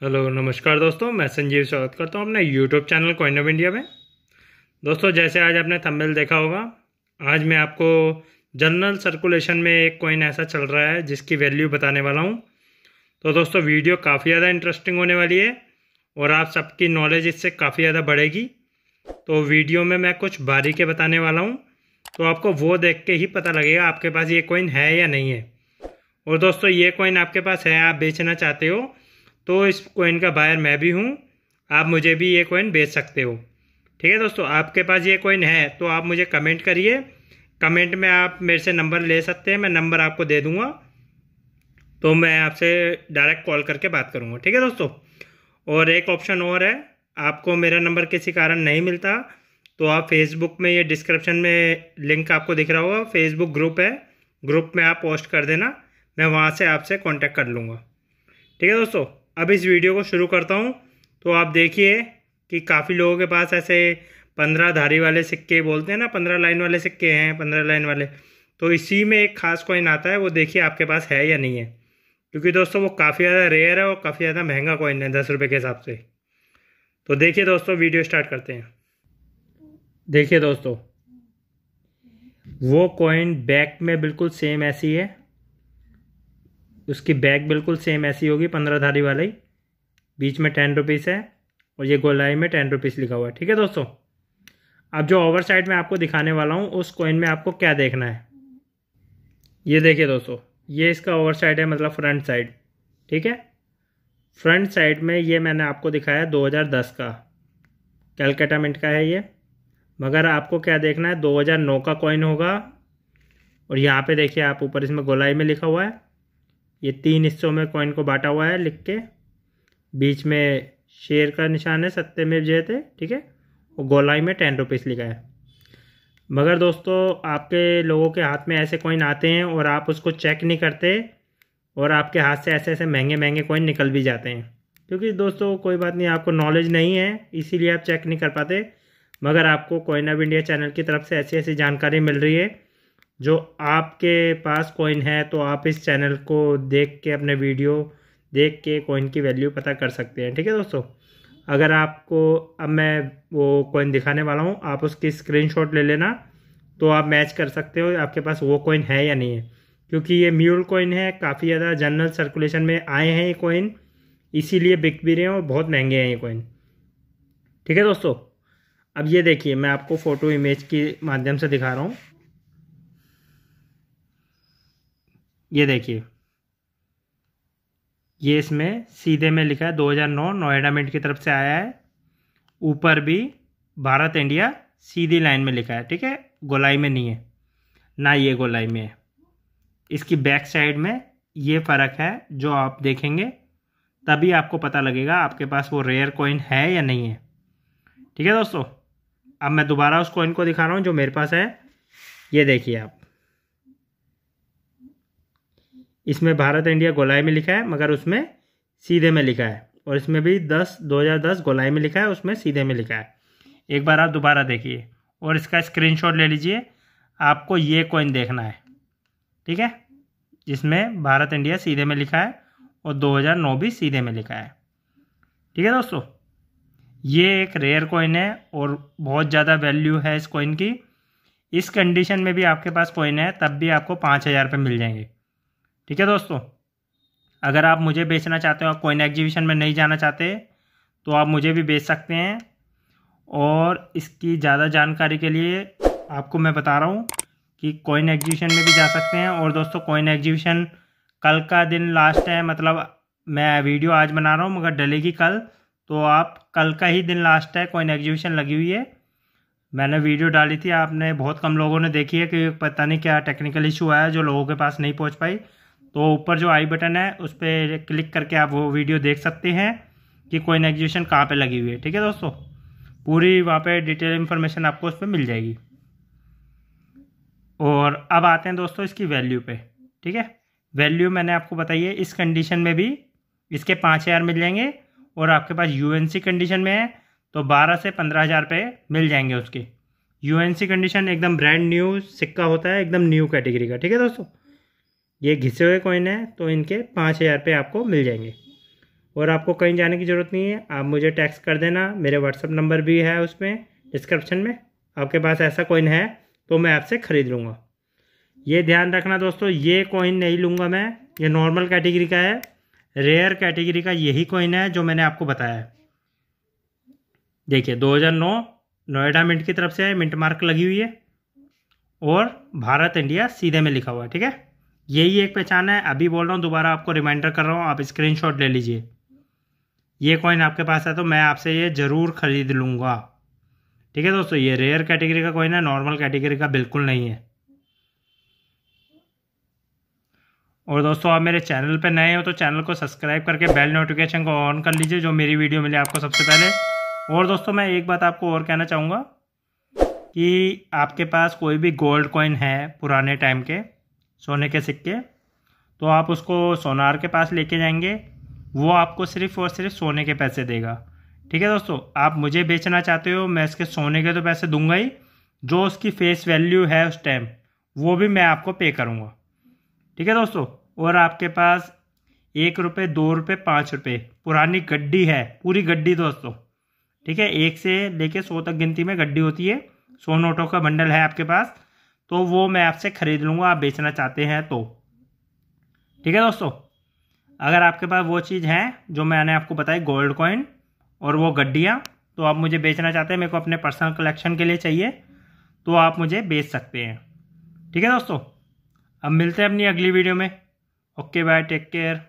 Hello, नमस्कार दोस्तों, मैं संजीव स्वागत करता हूँ अपने YouTube channel coin of India में। दोस्तों, जैसे आज आपने थंबनेल देखा होगा, आज मैं आपको जनरल सर्कुलेशन में एक कॉइन ऐसा चल रहा है, जिसकी वैल्यू बताने वाला हूँ। तो दोस्तों वीडियो काफ़ी ज़्यादा इंटरेस्टिंग होने वाली है, और आप सबकी नॉलेज इससे काफ़ी ज़्यादा बढ़ेगी। तो वीडियो में मैं कुछ बारीकें बताने वाला हूँ तो आपको वो देख के ही पता लगेगा आपके पास ये कॉइन है या नहीं है। और दोस्तों, ये कॉइन आपके पास है, आप बेचना चाहते हो तो इस कोइन का बायर मैं भी हूँ। आप मुझे भी ये कोइन बेच सकते हो। ठीक है दोस्तों, आपके पास ये कोइन है तो आप मुझे कमेंट करिए। कमेंट में आप मेरे से नंबर ले सकते हैं, मैं नंबर आपको दे दूँगा। तो मैं आपसे डायरेक्ट कॉल करके बात करूँगा। ठीक है दोस्तों? और एक ऑप्शन और है, आपको मेरा नंबर किसी कारण नहीं मिलता तो आप फेसबुक में ये डिस्क्रिप्शन में लिंक आपको दिख रहा होगा। फेसबुक ग्रुप है ग्रुप में आप पोस्ट कर देना, मैं वहाँ से आपसे कांटेक्ट कर लूँगा। ठीक है दोस्तों? अब इस वीडियो को शुरू करता हूँ। तो आप देखिए कि काफ़ी लोगों के पास ऐसे पंद्रह धारी वाले सिक्के बोलते हैं ना, पंद्रह लाइन वाले सिक्के हैं, पंद्रह लाइन वाले। तो इसी में एक खास कॉइन आता है, वो देखिए आपके पास है या नहीं है। क्योंकि दोस्तों, वो काफ़ी ज़्यादा रेयर है और काफ़ी ज़्यादा महँगा कॉइन है, दस रुपये के हिसाब से। तो देखिए दोस्तों, वीडियो स्टार्ट करते हैं। देखिए दोस्तों, वो कॉइन बैक में बिल्कुल सेम ऐसी है। उसकी बैग बिल्कुल सेम ऐसी होगी, पंद्रह धारी वाली। बीच में टेन रुपीज़ है और ये गोलाई में टेन रुपीज़ लिखा हुआ है। ठीक है दोस्तों? अब जो ओवर साइड में आपको दिखाने वाला हूँ, उस कॉइन में आपको क्या देखना है? ये देखिए दोस्तों, ये इसका ओवर साइड है मतलब फ्रंट साइड ठीक है? फ्रंट साइड में ये मैंने आपको दिखाया 2010 का। कैलकाटा मिंट का है ये। मगर आपको क्या देखना है 2009 का कॉइन होगा। और यहाँ पे देखिए आप ऊपर इसमें गोलाई में लिखा हुआ है। ये तीन हिस्सों में कॉइन को बांटा हुआ है लिख के। बीच में शेर का निशान है, सत्ते में जयते ठीक है? और गोलाई में टेन रुपीज़ लिखा है। मगर दोस्तों, आपके लोगों के हाथ में ऐसे कॉइन आते हैं और आप उसको चेक नहीं करते और आपके हाथ से ऐसे ऐसे महँगे महँगे कॉइन निकल भी जाते हैं। क्योंकि दोस्तों, कोई बात नहीं, आपको नॉलेज नहीं है, इसीलिए आप चेक नहीं कर पाते। मगर आपको कॉइन ऑफ़ इंडिया चैनल की तरफ़ से ऐसी ऐसी जानकारी मिल रही है जो आपके पास कॉइन है तो आप इस चैनल को देख के अपने वीडियो देख के कॉइन की वैल्यू पता कर सकते हैं। ठीक है दोस्तों? अगर आपको, अब मैं वो कॉइन दिखाने वाला हूँ, आप उसकी स्क्रीनशॉट ले लेना तो आप मैच कर सकते हो, आपके पास वो कॉइन है या नहीं है। क्योंकि ये म्यूल कॉइन है, काफ़ी ज़्यादा जनरल सर्कुलेशन में आए हैं ये कॉइन इसीलिए बिक भी रहे हैं और बहुत महँगे हैं ये कॉइन ठीक है दोस्तों? अब ये देखिए, मैं आपको फ़ोटो इमेज के माध्यम से दिखा रहा हूँ। ये देखिए। ये इसमें सीधे में लिखा है 2009 नोएडा मिंट की तरफ़ से आया है। ऊपर भी भारत इंडिया सीधी लाइन में लिखा है, ठीक है? गोलाई में नहीं है, ना ये गोलाई में है। इसकी बैक साइड में ये फ़र्क है, जो आप देखेंगे, तभी आपको पता लगेगा आपके पास वो रेयर कॉइन है या नहीं है। ठीक है दोस्तों? अब मैं दोबारा उस कॉइन को दिखा रहा हूँ, जो मेरे पास है। ये देखिए आप। इसमें भारत इंडिया गोलाई में लिखा है, मगर उसमें सीधे में लिखा है। और इसमें भी दस, दो हज़ार दस गोलाई में लिखा है, उसमें सीधे में लिखा है। एक बार आप दोबारा देखिए और इसका स्क्रीनशॉट ले लीजिए। आपको ये कॉइन देखना है। ठीक है? जिसमें भारत, इंडिया सीधे में लिखा है और 2009 भी सीधे में लिखा है। ठीक है दोस्तों? ये एक रेयर कॉइन है और बहुत ज़्यादा वैल्यू है इस कॉइन की। इस कंडीशन में भी आपके पास कॉइन है, तब भी आपको पाँच हज़ार रुपये मिल जाएँगे। ठीक है दोस्तों? अगर आप मुझे बेचना चाहते हो, आप कोइन एग्जीबिशन में नहीं जाना चाहते तो आप मुझे भी बेच सकते हैं। और इसकी ज़्यादा जानकारी के लिए आपको मैं बता रहा हूँ कि कोइन एग्जीबिशन में भी जा सकते हैं। और दोस्तों कोइन एग्जीबिशन कल का दिन लास्ट है मतलब मैं वीडियो आज बना रहा हूँ, मगर डलेगी कल। तो आप कल का ही दिन लास्ट है कोइन एग्जीबिशन लगी हुई है। मैंने वीडियो डाली थी, आपने, बहुत कम लोगों ने देखी है कि पता नहीं क्या टेक्निकल इशू आया जो लोगों के पास नहीं पहुँच पाई। तो ऊपर जो आई बटन है, उस पर क्लिक करके आप वो वीडियो देख सकते हैं कि कोइन एग्जीबिशन कहाँ पे लगी हुई है। ठीक है दोस्तों? पूरी वहाँ पे डिटेल इन्फॉर्मेशन आपको उस पर मिल जाएगी। और अब आते हैं दोस्तों इसकी वैल्यू पे। ठीक है? वैल्यू मैंने आपको बताई है, इस कंडीशन में भी इसके पाँच हज़ार मिल जाएँगे और आपके पास यूएनसी कंडीशन में है तो बारह से पंद्रह हज़ार रुपये मिल जाएँगे उसके। यूएनसी कंडीशन एकदम ब्रांड न्यू सिक्का होता है, एकदम न्यू कैटेगरी का। ठीक है दोस्तों? ये घिसे हुए कॉइन है तो इनके पाँच हज़ार रुपये आपको मिल जाएँगे। और आपको कहीं जाने की ज़रूरत नहीं है, आप मुझे टैक्स कर देना, मेरे व्हाट्सअप नंबर भी है उसमें डिस्क्रिप्शन में। आपके पास ऐसा कॉइन है तो मैं आपसे ख़रीद लूँगा। ये ध्यान रखना दोस्तों, ये कॉइन नहीं लूँगा मैं, ये नॉर्मल कैटेगरी का है रेयर कैटेगरी का यही कॉइन है जो मैंने आपको बताया है। देखिए 2009 नोएडा मिंट की तरफ़ से मिंट मार्क लगी हुई है, और भारत इंडिया सीधे में लिखा हुआ है, ठीक है? यही एक पहचान है। अभी बोल रहा हूँ, दोबारा आपको रिमाइंडर कर रहा हूँ, आप स्क्रीनशॉट ले लीजिए। ये कॉइन आपके पास है तो मैं आपसे ये ज़रूर ख़रीद लूँगा। ठीक है दोस्तों, ये रेयर कैटेगरी का कॉइन है नॉर्मल कैटेगरी का बिल्कुल नहीं है। और दोस्तों, आप मेरे चैनल पर नए हो तो चैनल को सब्सक्राइब करके बेल नोटिफिकेशन को ऑन कर लीजिए, जो मेरी वीडियो मिले आपको सबसे पहले। और दोस्तों, मैं एक बात आपको और कहना चाहूँगा कि आपके पास कोई भी गोल्ड कॉइन है पुराने टाइम के सोने के सिक्के तो आप उसको सोनार के पास लेके जाएँगे। वो आपको सिर्फ़ और सिर्फ़ सोने के पैसे देगा। ठीक है दोस्तों, आप मुझे बेचना चाहते हो, मैं इसके सोने के तो पैसे दूँगा ही। जो उसकी फेस वैल्यू है उस टाइम वो भी मैं आपको पे करूँगा। ठीक है दोस्तों, और आपके पास एक रुपये दो रुपये पाँच रुपये पुरानी गड्डी है, पूरी गड्डी दोस्तों। ठीक है, एक से लेके सौ तक गिनती में गड्डी होती है। सौ नोटों का बंडल है आपके पास। तो वो मैं आपसे ख़रीद लूँगा, आप बेचना चाहते हैं तो। ठीक है दोस्तों? अगर आपके पास वो चीज़ है, जो मैंने आपको बताई गोल्ड कॉइन और वो गड्डियाँ तो आप मुझे बेचना चाहते हैं, मेरे को अपने पर्सनल कलेक्शन के लिए चाहिए तो आप मुझे बेच सकते हैं। ठीक है दोस्तों? अब मिलते हैं अपनी अगली वीडियो में। Okay bye take care